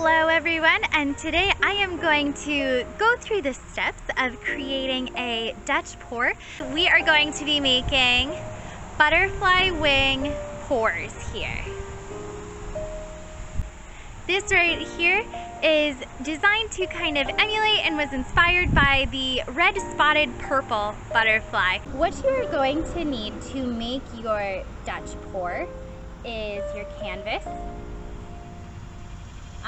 Hello everyone and today I am going to go through the steps of creating a Dutch pour. We are going to be making butterfly wing pours here. This right here is designed to kind of emulate and was inspired by the red spotted purple butterfly. What you're going to need to make your Dutch pour is your canvas,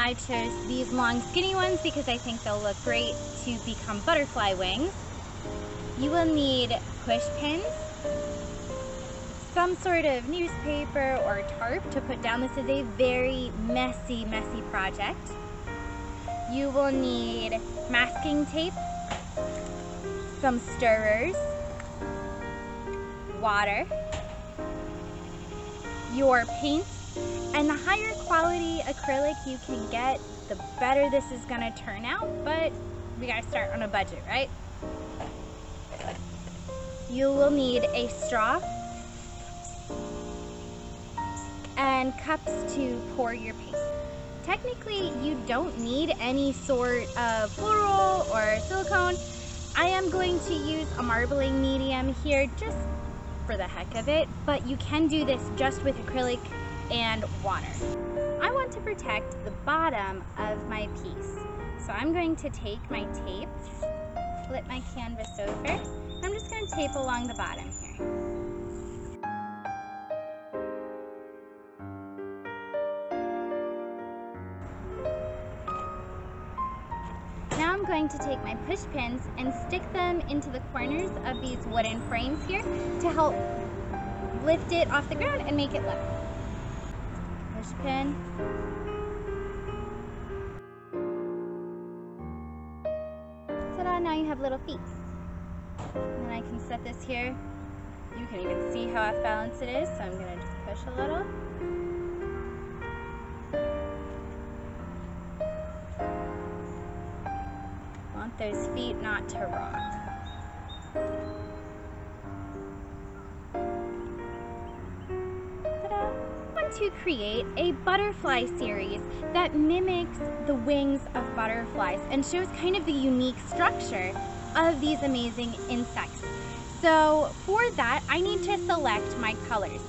I chose these long skinny ones because I think they'll look great to become butterfly wings. You will need push pins, some sort of newspaper or tarp to put down. This is a very messy, messy project. You will need masking tape, some stirrers, water, your paint and the higher quality acrylic you can get, the better this is gonna turn out, but we gotta start on a budget, right? You will need a straw and cups to pour your paint. Technically, you don't need any sort of Floetrol or silicone. I am going to use a marbling medium here just for the heck of it, but you can do this just with acrylic and water. I want to protect the bottom of my piece. So I'm going to take my tape, flip my canvas over, I'm just going to tape along the bottom here. Now I'm going to take my push pins and stick them into the corners of these wooden frames here to help lift it off the ground and make it level pin. Ta-da, now you have little feet. And then I can set this here. You can even see how off balance it is, so I'm gonna just push a little. Want those feet not to rock. To create a butterfly series that mimics the wings of butterflies and shows kind of the unique structure of these amazing insects. So for that, I need to select my colors.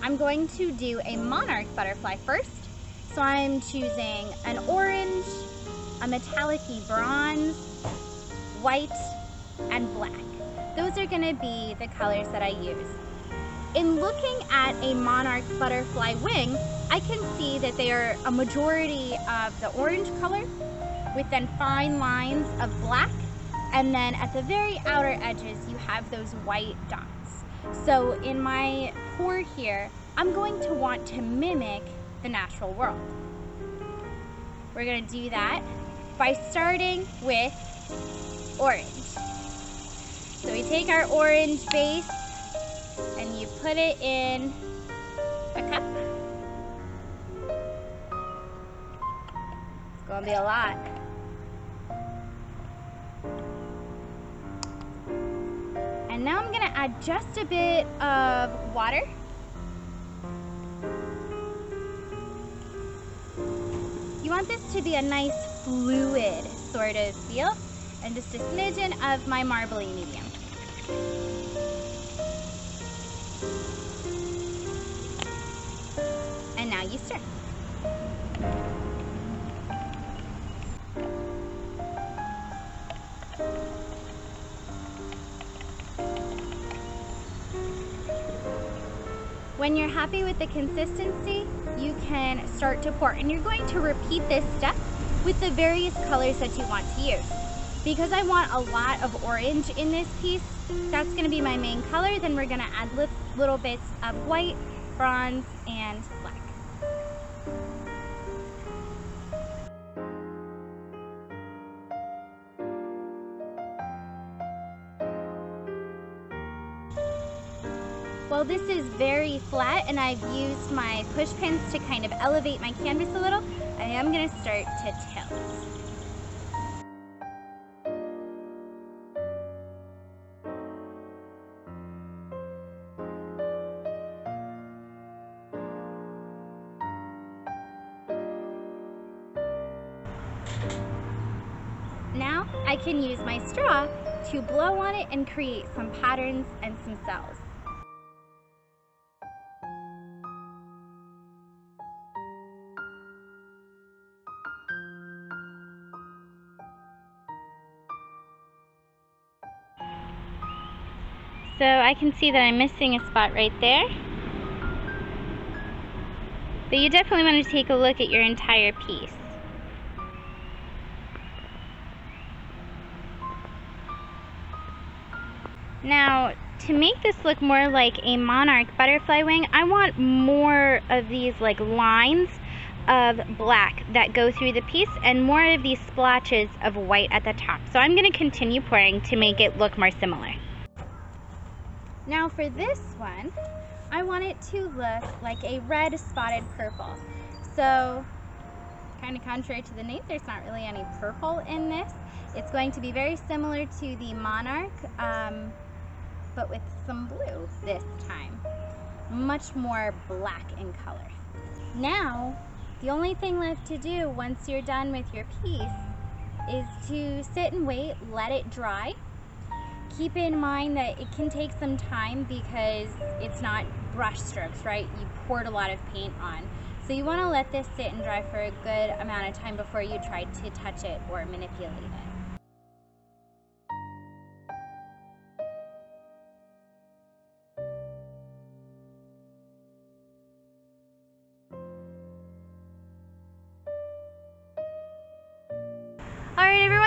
I'm going to do a monarch butterfly first. So I'm choosing an orange, a metallic bronze, white, and black. Those are gonna be the colors that I use. In looking at a monarch butterfly wing, I can see that they are a majority of the orange color with then fine lines of black and then at the very outer edges you have those white dots. So in my pour here, I'm going to want to mimic the natural world. We're gonna do that by starting with orange. So we take our orange base and you put it in a cup. It's gonna be a lot. And now I'm gonna add just a bit of water. You want this to be a nice fluid sort of feel and just a smidgen of my marbling medium. You stir. When you're happy with the consistency, you can start to pour. And you're going to repeat this step with the various colors that you want to use. Because I want a lot of orange in this piece, that's gonna be my main color. Then we're gonna add little bits of white, bronze, and black. While this is very flat and I've used my push pins to kind of elevate my canvas a little, I am gonna start to tilt. Now I can use my straw to blow on it and create some patterns and some cells. So I can see that I'm missing a spot right there. But you definitely want to take a look at your entire piece. Now, to make this look more like a monarch butterfly wing, I want more of these like lines of black that go through the piece and more of these splotches of white at the top. So I'm going to continue pouring to make it look more similar. Now for this one, I want it to look like a red spotted purple. So kind of contrary to the name, there's not really any purple in this. It's going to be very similar to the Monarch, um, but with some blue this time. Much more black in color. Now, the only thing left to do once you're done with your piece is to sit and wait, let it dry, keep in mind that it can take some time because it's not brush strokes, right? You poured a lot of paint on. So you want to let this sit and dry for a good amount of time before you try to touch it or manipulate it.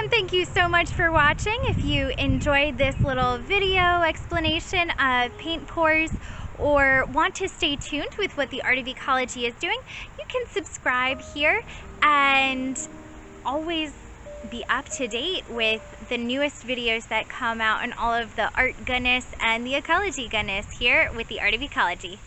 Thank you so much for watching. If you enjoyed this little video explanation of paint pours or want to stay tuned with what the Art of Ecology is doing, you can subscribe here and always be up to date with the newest videos that come out and all of the art goodness and the ecology goodness here with the Art of Ecology.